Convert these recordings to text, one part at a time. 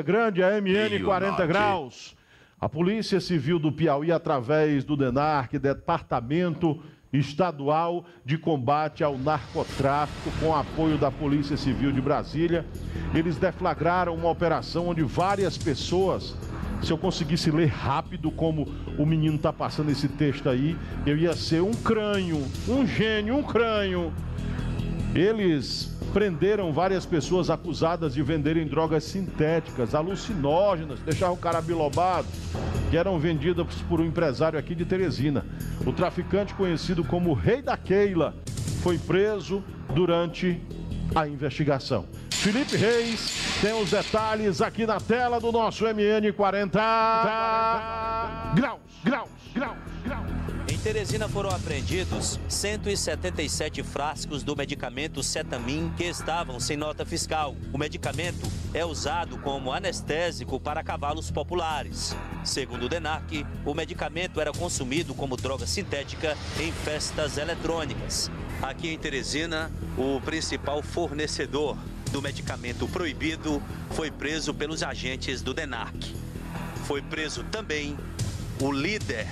Grande, a MN 40 graus. A Polícia Civil do Piauí, através do DENARC, Departamento Estadual de Combate ao Narcotráfico, com apoio da Polícia Civil de Brasília, eles deflagraram uma operação onde várias pessoas, se eu conseguisse ler rápido como o menino está passando esse texto aí, eu ia ser um crânio, um gênio, um crânio. Eles prenderam várias pessoas acusadas de venderem drogas sintéticas, alucinógenas, deixaram o cara bilobado, que eram vendidas por um empresário aqui de Teresina. O traficante conhecido como Rei da Keila foi preso durante a investigação. Felipe Reis tem os detalhes aqui na tela do nosso MN 40 graus, graus, graus. Teresina foram apreendidos 177 frascos do medicamento Cetamin que estavam sem nota fiscal. O medicamento é usado como anestésico para cavalos populares. Segundo o DENARC, o medicamento era consumido como droga sintética em festas eletrônicas. Aqui em Teresina, o principal fornecedor do medicamento proibido foi preso pelos agentes do DENARC. Foi preso também o líder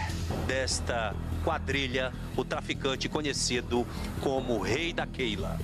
desta quadrilha, o traficante conhecido como Rei da Keila.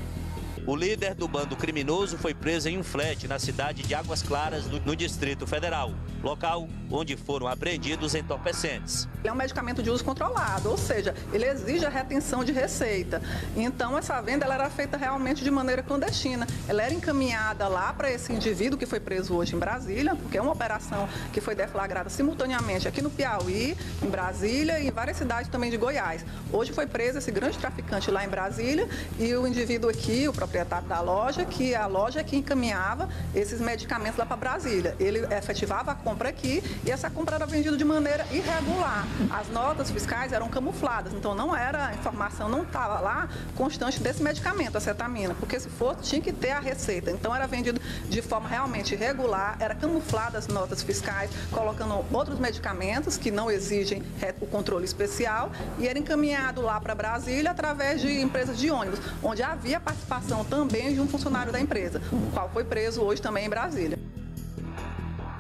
O líder do bando criminoso foi preso em um flat na cidade de Águas Claras, no Distrito Federal, local onde foram apreendidos entorpecentes. É um medicamento de uso controlado, ou seja, ele exige a retenção de receita. Então, essa venda ela era feita realmente de maneira clandestina. Ela era encaminhada lá para esse indivíduo que foi preso hoje em Brasília, porque é uma operação que foi deflagrada simultaneamente aqui no Piauí, em Brasília e em várias cidades também de Goiás. Hoje foi preso esse grande traficante lá em Brasília e o indivíduo aqui, o proprietário da loja, que a loja é que encaminhava esses medicamentos lá para Brasília. Ele efetivava a compra aqui e essa compra era vendida de maneira irregular. As notas fiscais eram camufladas, então não era, a informação não estava lá constante desse medicamento, a cetamina, porque se fosse, tinha que ter a receita. Então era vendido de forma realmente irregular, era camuflada as notas fiscais, colocando outros medicamentos que não exigem o controle especial e era encaminhado lá para Brasília através de empresas de ônibus, onde havia participação também de um funcionário da empresa, o qual foi preso hoje também em Brasília.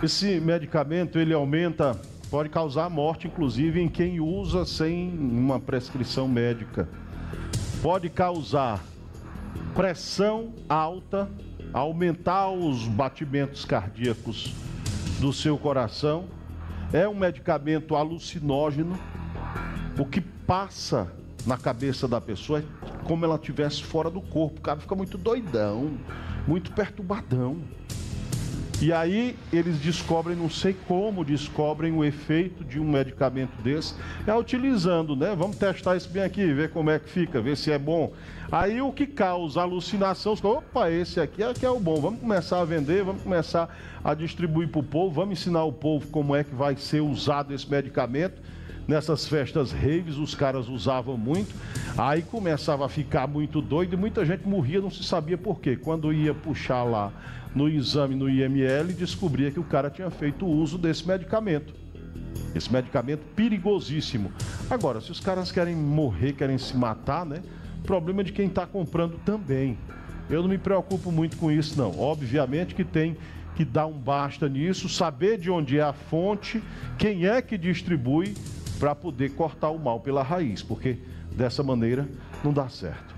Esse medicamento, ele aumenta, pode causar morte, inclusive, em quem usa sem uma prescrição médica. Pode causar pressão alta, aumentar os batimentos cardíacos do seu coração. É um medicamento alucinógeno. O que passa na cabeça da pessoa é como ela estivesse fora do corpo. O cara fica muito doidão, muito perturbadão. E aí eles descobrem, não sei como descobrem o efeito de um medicamento desse, é utilizando, né? Vamos testar isso bem aqui, ver como é que fica, ver se é bom. Aí o que causa alucinação, opa, esse aqui é que é o bom, vamos começar a vender, vamos começar a distribuir para o povo, vamos ensinar o povo como é que vai ser usado esse medicamento nessas festas raves, os caras usavam muito, aí começava a ficar muito doido e muita gente morria, não se sabia por quê. Quando ia puxar lá no exame no IML, descobria que o cara tinha feito uso desse medicamento. Esse medicamento perigosíssimo. Agora, se os caras querem morrer, querem se matar, né? Problema de quem está comprando também. Eu não me preocupo muito com isso, não. Obviamente que tem que dar um basta nisso, saber de onde é a fonte, quem é que distribui para poder cortar o mal pela raiz, porque dessa maneira não dá certo.